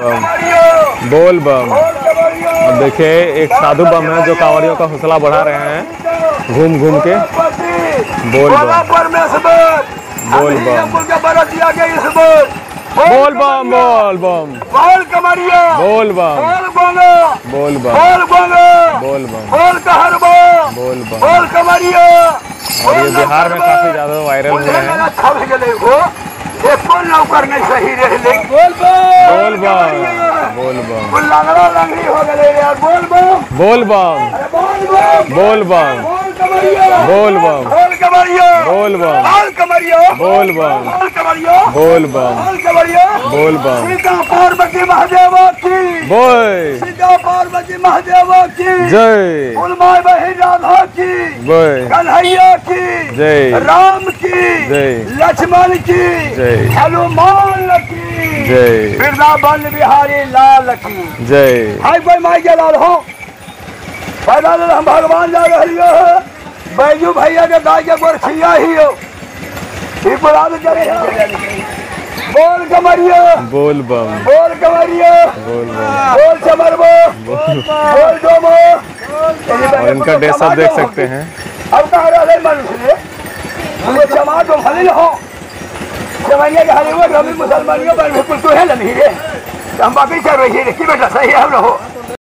बोल बम। अब देखिए, एक साधु बम है जो कांवरियों का हौसला बढ़ा रहे हैं। घूम घूम के। बोल बम। बोल बम। बोल बम बोल बम। बोल कमरिया बोल बम। बोल बोलो बोल बम। बोल बम। बोल कहर बो बोल बम। बोल कमरिया और ये बिहार में काफ़ी ज़्यादा वायरल हुए हैं। बोल बोल बम बोल बम हो बोल बोल बम बोल बोल बम बोल बोल बम बोल बोल बम बोल बोल बम बोल बोल बोल बोल पार्वती महादेव की बोय सीता पार्वती महादेव की जय फुलमाई बहन राधा की बोय कन्हैया की जय राम की जय लक्ष्मण की जय हनुमान जय वृंदावन बिहारी लाल की। जय। हाय कोई माई के लाल हो। पैदल हम भगवान जा रही हो बैजू भैया के गाय के गोरखिया ही हो ई बुलाद करे बोल कमरियो। बोल बम। बोल कमरियो। बोल बम। बोल चमरबो। बोल डोमो। और इनका ड्रेस आप देख सकते हैं। अब कहा रहे मनुष्य? वो जमा तो भले हो। जमाइए के वो रवि मुसलमानियों पर बिल्कुल तो है। नहीं रे हम बाकी चल रही है। देखिए बेटा, सही हम रहो